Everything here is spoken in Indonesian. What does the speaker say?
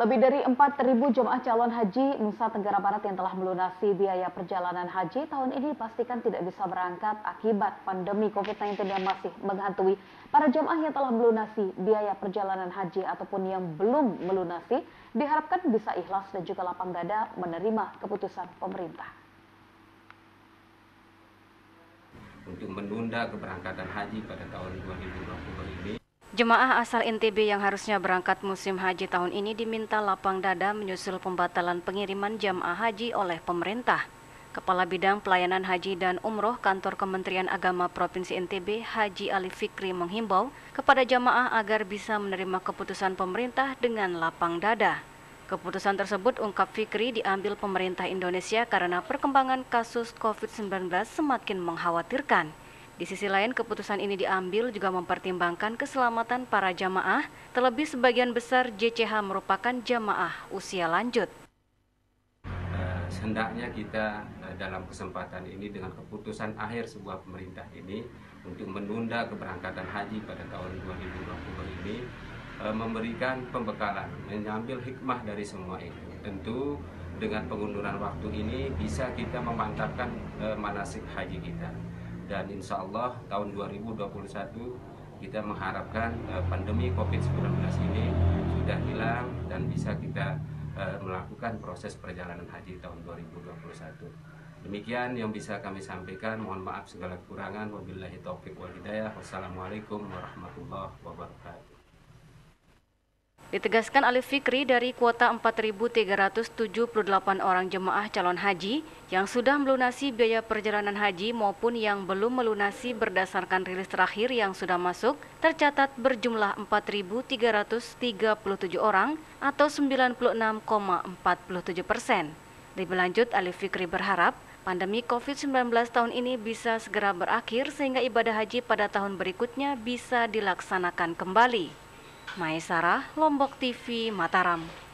Lebih dari 4.000 jemaah calon haji Nusa Tenggara Barat yang telah melunasi biaya perjalanan haji tahun ini pastikan tidak bisa berangkat akibat pandemi COVID-19 yang masih menghantui. Para jemaah yang telah melunasi biaya perjalanan haji ataupun yang belum melunasi diharapkan bisa ikhlas dan juga lapang dada menerima keputusan pemerintah. Untuk menunda keberangkatan haji pada tahun 2020 ini Jemaah asal NTB yang harusnya berangkat musim haji tahun ini diminta lapang dada menyusul pembatalan pengiriman jamaah haji oleh pemerintah. Kepala Bidang Pelayanan Haji dan Umroh Kantor Kementerian Agama Provinsi NTB, Haji Ali Fikri menghimbau kepada jamaah agar bisa menerima keputusan pemerintah dengan lapang dada. Keputusan tersebut ungkap Fikri diambil pemerintah Indonesia karena perkembangan kasus COVID-19 semakin mengkhawatirkan. Di sisi lain, keputusan ini diambil juga mempertimbangkan keselamatan para jamaah, terlebih sebagian besar JCH merupakan jamaah usia lanjut. Uh, hendaknya kita uh, dalam kesempatan ini dengan keputusan akhir sebuah pemerintah ini untuk menunda keberangkatan haji pada tahun 2020 ini uh, memberikan pembekalan, mengambil hikmah dari semua itu. Tentu dengan pengunduran waktu ini bisa kita memantapkan manasik haji kita dan insya Allah tahun 2021 kita mengharapkan uh, pandemi COVID-19 ini sudah hilang dan bisa kita uh, melakukan proses perjalanan haji tahun 2021. Demikian yang bisa kami sampaikan. Mohon maaf segala kekurangan. Wabillahi taufik wal hidayah. Wassalamualaikum warahmatullahi wabarakatuh. Ditegaskan Alif Fikri dari kuota 4.378 orang jemaah calon haji yang sudah melunasi biaya perjalanan haji maupun yang belum melunasi berdasarkan rilis terakhir yang sudah masuk tercatat berjumlah 4.337 orang atau 96,47 persen. Lebih lanjut, Alif Fikri berharap pandemi COVID-19 tahun ini bisa segera berakhir sehingga ibadah haji pada tahun berikutnya bisa dilaksanakan kembali. Maesara, Lombok TV, Mataram.